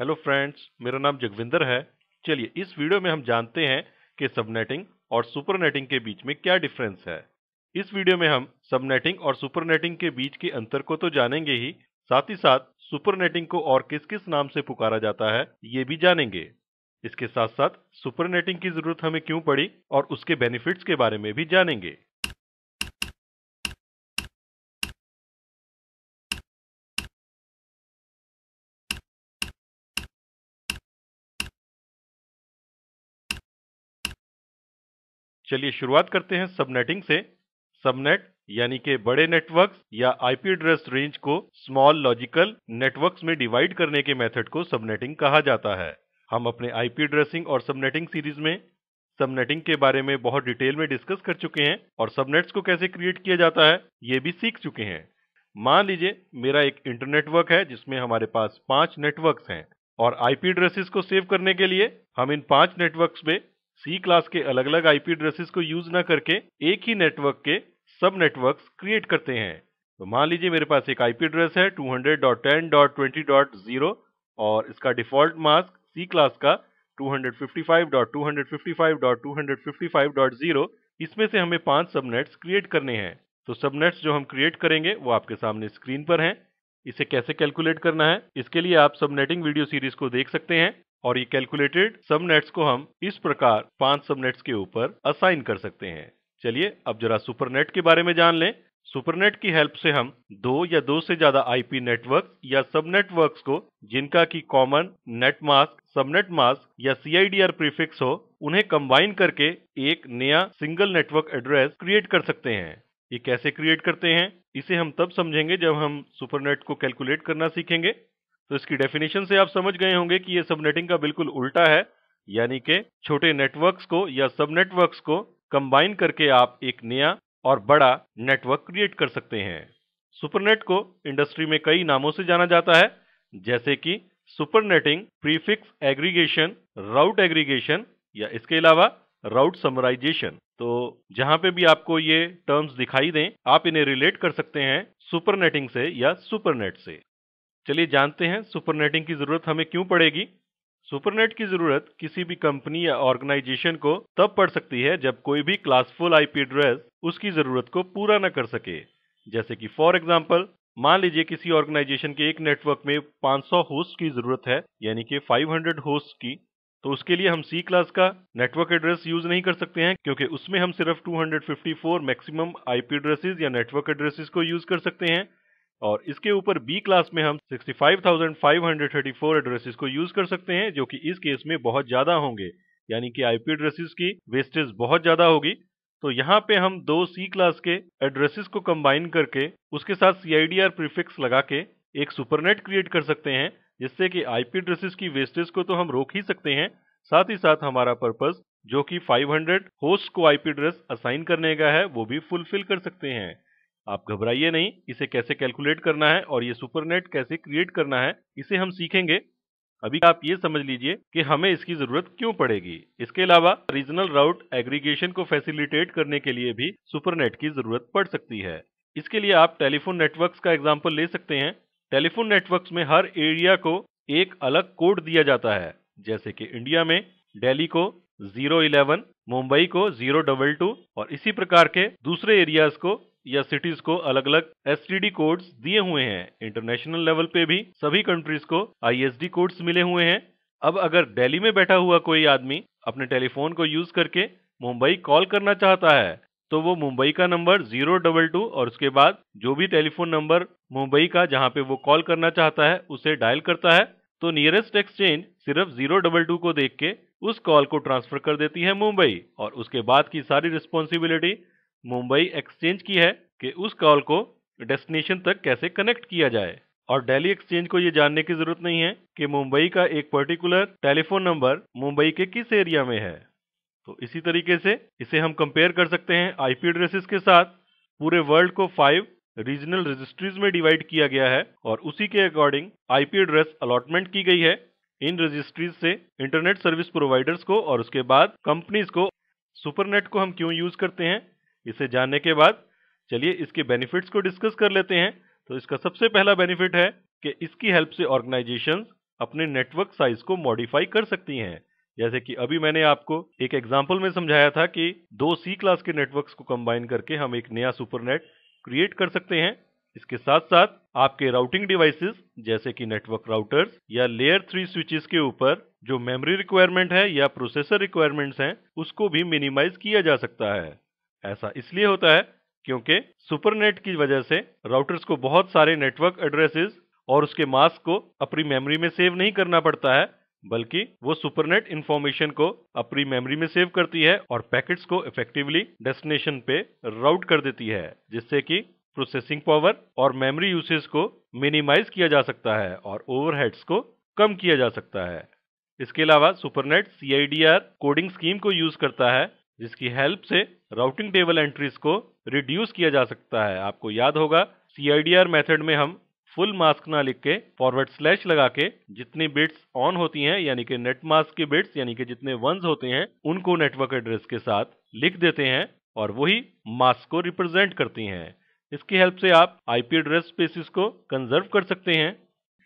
Hello friends मेरा नाम जगविंदर है। चलिए, इस वीडियो में हम जानते हैं कि सबनेटिंग और सुपरनेटिंग के बीच में क्या डिफरेंस है। इस वीडियो में हम सबनेटिंग और सुपरनेटिंग के बीच के अंतर को तो जानेंगे ही, साथ ही साथ सुपरनेटिंग को और किस किस नाम से पुकारा जाता है, ये भी जानेंगे। इसके साथ साथ सुपरनेटिंग की ज़रूरत हमें क्यों पड़ी और उसके बेनिफिट्स के बारे में भी जानेंगे। चलिए शुरुआत करते हैं सबनेटिंग से। सबनेट यानी कि बड़े नेटवर्क्स या आईपी एड्रेस रेंज को स्मॉल लॉजिकल नेटवर्क्स में डिवाइड करने के मेथड को सबनेटिंग कहा जाता है। हम अपने आईपी एड्रेसिंग और सबनेटिंग सीरीज़ में सबनेटिंग के बारे में बहुत डिटेल में डिस्कस कर चुके हैं और सबनेट्स को कैसे क्रिएट किया जाता है, ये भी सीख चुके हैं। मान लीजिए, मेरा एक इंटरनेटवर्क है जिसमें हमारे पास पाँच नेटवर्क्स हैं और आईपी एड्रेसेस को सेव करने के लिए हम इन पाँच नेटवर्क्स में सी क्लास के अलग अलग आईपी एड्रेसेस को यूज़ न करके एक ही नेटवर्क के सब नेटवर्क्स क्रिएट करते हैं। तो मान लीजिए मेरे पास एक आईपी एड्रेस है 200.10.20.0 और इसका डिफ़ॉल्ट मास्क सी क्लास का 255.255.255.0 इसमें से हमें पाँच सबनेट्स क्रिएट करने हैं। तो सबनेट्स जो हम क्रिएट करेंगे वो आपके सामने स्क्रीन पर हैं। इसे कैसे कैलकुलेट करना है? इसके लिए आप सबनेटिंग वीडियो सीरीज़ को देख सकते हैं। और ये कैलकुलेटेड सबनेट्स को हम इस प्रकार पाँच सबनेट्स के ऊपर असाइन कर सकते हैं। चलिए, अब जरा सुपरनेट के बारे में जान लें। सुपरनेट की हेल्प से हम दो या दो से ज़्यादा आईपी नेटवर्क या सब नेटवर्क्स को, जिनका की common net mask subnet mask या सीआईडीआर प्रीफिक्स हो, उन्हें कंबाइन करके एक नया सिंगल नेटवर्क एड्रेस क्रिएट कर सकते हैं। ये कैसे क्रिएट करते हैं, इसे हम तब समझेंगे जब हम सुपरनेट को कैलकुलेट करना सीखेंगे। तो इसकी डेफिनेशन से आप समझ गए होंगे कि ये सबनेटिंग का बिल्कुल उल्टा है, यानी कि छोटे नेटवर्क्स को या सब नेटवर्क्स को कंबाइन करके आप एक नया और बड़ा नेटवर्क क्रिएट कर सकते हैं। सुपरनेट को इंडस्ट्री में कई नामों से जाना जाता है, जैसे कि supernetting prefix aggregation route aggregation या इसके अलावा राउट समराइजेशन तो जहाँ पे भी आपको ये टर्म्स दिखाई दें, आप इन्हें रिलेट कर सकते हैं सुपरनेटिंग से या सुपरनेट से। चलिए जानते हैं सुपरनेटिंग की ज़रूरत हमें क्यों पड़ेगी। सुपरनेट की ज़रूरत किसी भी कंपनी या ऑर्गेनाइजेशन को तब पड़ सकती है जब कोई भी क्लासफुल आईपी एड्रेस उसकी ज़रूरत को पूरा न कर सके। जैसे कि फॉर एग्जांपल, मान लीजिए किसी ऑर्गेनाइजेशन के एक नेटवर्क में 500 होस्ट की ज़रूरत है, यानी कि 500 होस्ट की तो उसके लिए हम सी क्लास का नेटवर्क एड्रेस यूज़ नहीं कर सकते हैं, क्योंकि उसमें हम सिर्फ़ 254 मैक्सिमम आईपी एड्रेसेस या नेटवर्क एड्रेसेस को यूज़ कर सकते हैं। और इसके ऊपर बी क्लास में हम 65,534 एड्रेसेस को यूज़ कर सकते हैं जो कि इस केस में बहुत ज़्यादा होंगे। यानी कि आईपी एड्रेसेस की वेस्टेज बहुत ज़्यादा होगी। तो यहाँ पे हम दो सी क्लास के एड्रेसेस को कंबाइन करके उसके साथ सी सीआईडीआर प्रीफिक्स लगा के एक सुपरनेट क्रिएट कर सकते हैं जिससे कि आईपी एड्रेसेस की वेस्टेज को तो हम रोक ही सकते हैं। साथ ही साथ हमारा पर्पज जो कि 500 होस्ट को आईपी एड्रेस असाइन करने का है वो भी फुलफिल कर सकते हैं। आप घबराइए नहीं, इसे कैसे कैलकुलेट करना है और ये सुपरनेट कैसे क्रिएट करना है, इसे हम सीखेंगे। अभी आप ये समझ लीजिए कि हमें इसकी ज़रूरत क्यों पड़ेगी। इसके अलावा, रीजनल राउट एग्रीगेशन को फैसिलिटेट करने के लिए भी सुपरनेट की ज़रूरत पड़ सकती है। इसके लिए आप टेलीफोन नेटवर्क्स का एग्ज़ाम्पल ले सकते हैं। टेलीफोन नेटवर्क्स में हर एरिया को एक अलग कोड दिया जाता है, जैसे कि इंडिया में दिल्ली को ज़ीरो इलेवन, मुंबई को ज़ीरो डबल टू और इसी प्रकार के दूसरे एरियाज़ को या सिटीज़ को अलग अलग एस कोड्स दिए हुए हैं। इंटरनेशनल लेवल पे भी सभी कंट्रीज़ को आई कोड्स मिले हुए हैं। अब अगर दिल्ली में बैठा हुआ कोई आदमी अपने टेलीफोन को यूज़ करके मुंबई कॉल करना चाहता है तो वो मुंबई का नंबर ज़ीरो डबल टू और उसके बाद जो भी टेलीफोन नंबर मुंबई का जहाँ पे वो कॉल करना चाहता है, उसे डायल करता है तो नियरेस्ट एक्सचेंज सिर्फ़ ज़ीरो डबल टू को देख के उस कॉल को ट्रांसफ़र कर देती है मुंबई और उसके बाद की सारी रिस्पॉन्सिबिलिटी मुंबई एक्सचेंज की है कि उस कॉल को डेस्टिनेशन तक कैसे कनेक्ट किया जाए। और दिल्ली एक्सचेंज को ये जानने की ज़रूरत नहीं है कि मुंबई का एक पर्टिकुलर टेलीफोन नंबर मुंबई के किस एरिया में है। तो इसी तरीके से इसे हम कंपेयर कर सकते हैं आईपी एड्रेसेस के साथ। पूरे वर्ल्ड को फाइव रीजनल रजिस्ट्रीज में डिवाइड किया गया है और उसी के अकॉर्डिंग आईपी एड्रेस अलॉटमेंट की गई है इन रजिस्ट्रीज से इंटरनेट सर्विस प्रोवाइडर्स को और उसके बाद कंपनीज़ को। सुपरनेट को हम क्यों यूज़ करते हैं? इसे जानने के बाद चलिए इसके बेनिफिट्स को डिस्कस कर लेते हैं। तो इसका सबसे पहला बेनिफिट है कि इसकी हेल्प से ऑर्गेनाइजेशन अपने नेटवर्क साइज़ को मॉडिफाई कर सकती हैं। जैसे कि अभी मैंने आपको एक एग्ज़ाम्पल में समझाया था कि दो सी क्लास के नेटवर्क्स को कंबाइन करके हम एक नया सुपरनेट क्रिएट कर सकते हैं। इसके साथ साथ आपके राउटिंग डिवाइसेस जैसे कि नेटवर्क राउटर्स या लेयर थ्री स्विचेस के ऊपर जो मेमोरी रिक्वायरमेंट है या प्रोसेसर रिक्वायरमेंट्स हैं, उसको भी मिनिमाइज किया जा सकता है। ऐसा इसलिए होता है क्योंकि सुपरनेट की वजह से राउटर्स को बहुत सारे नेटवर्क एड्रेसेस और उसके मास्क को अपनी मेमोरी में सेव नहीं करना पड़ता है, बल्कि वो सुपरनेट इंफॉर्मेशन को अपनी मेमोरी में सेव करती है और पैकेट्स को इफेक्टिवली डेस्टिनेशन पे राउट कर देती है, जिससे कि प्रोसेसिंग पावर और मेमोरी यूसेज को मिनिमाइज किया जा सकता है और ओवरहेड्स को कम किया जा सकता है। इसके अलावा सुपरनेट सीआईडीआर कोडिंग स्कीम को यूज़ करता है जिसकी हेल्प से राउटिंग टेबल एंट्रीज को रिड्यूस किया जा सकता है। आपको याद होगा सीआईडीआर मेथड में हम फुल मास्क ना लिख के फॉरवर्ड स्लैश लगा के जितनी बिट्स ऑन होती हैं, यानी कि नेट मास्क के बिट्स यानी कि जितने वंस होते हैं, उनको नेटवर्क एड्रेस के साथ लिख देते हैं और वही मास्क को रिप्रेजेंट करती हैं। इसकी हेल्प से आप आईपी एड्रेस स्पेसिस को कंजर्व कर सकते हैं।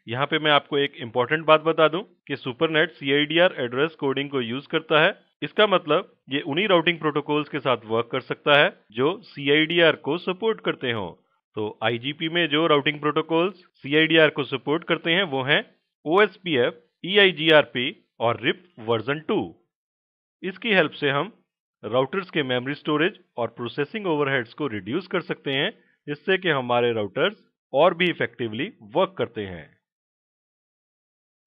यहाँ पे मैं आपको एक इंपॉर्टेंट बात बता दूँ कि सुपरनेट सीआईडीआर एड्रेस कोडिंग को यूज़ करता है। इसका मतलब ये उन्हीं राउटिंग प्रोटोकॉल्स के साथ वर्क कर सकता है जो सीआईडीआर को सपोर्ट करते हो। तो आईजीपी में जो राउटिंग प्रोटोकॉल्स सीआईडीआर को सपोर्ट करते हैं वो हैं ओएसपीएफ ईआईजीआरपी और रिप वर्जन 2 इसकी हेल्प से हम राउटर्स के मेमोरी स्टोरेज और प्रोसेसिंग ओवरहेड्स को रिड्यूस कर सकते हैं, जिससे कि हमारे राउटर्स और भी इफेक्टिवली वर्क करते हैं।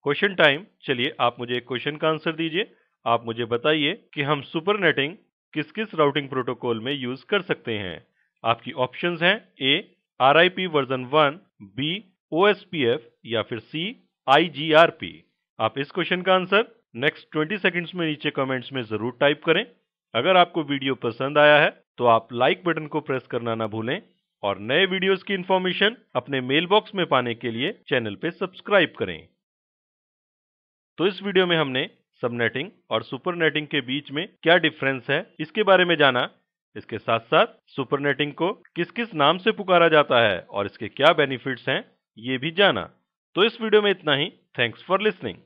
क्वेश्चन टाइम चलिए आप मुझे एक क्वेश्चन का आंसर दीजिए। आप मुझे बताइए कि हम सुपरनेटिंग किस किस राउटिंग प्रोटोकॉल में यूज़ कर सकते हैं। आपकी ऑप्शंस हैं A R I P version one, B O S P F या फिर सी आई जी आर पी आप इस क्वेश्चन का आंसर नेक्स्ट 20 सेकंड्स में नीचे कमेंट्स में ज़रूर टाइप करें। अगर आपको वीडियो पसंद आया है तो आप लाइक बटन को प्रेस करना ना भूलें और नए वीडियोस की इन्फॉर्मेशन अपने मेल बॉक्स में पाने के लिए चैनल पे सब्सक्राइब करें। तो इस वीडियो में हमने सबनेटिंग और सुपरनेटिंग के बीच में क्या डिफरेंस है, इसके बारे में जाना। इसके साथ साथ सुपरनेटिंग को किस किस नाम से पुकारा जाता है और इसके क्या बेनिफिट्स हैं, ये भी जाना। तो इस वीडियो में इतना ही। Thanks for listening